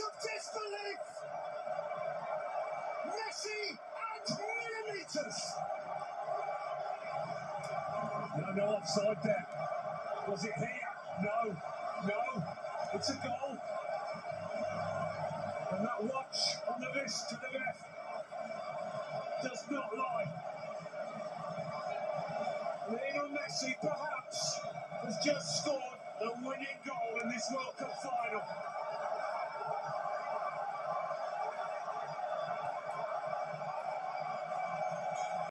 of disbelief. Messi and millimeters. No, no there. Was it here? No, no. It's a goal. And that watch on the wrist to the left does not lie. Lionel Messi perhaps has just scored the winning goal in this World Cup final.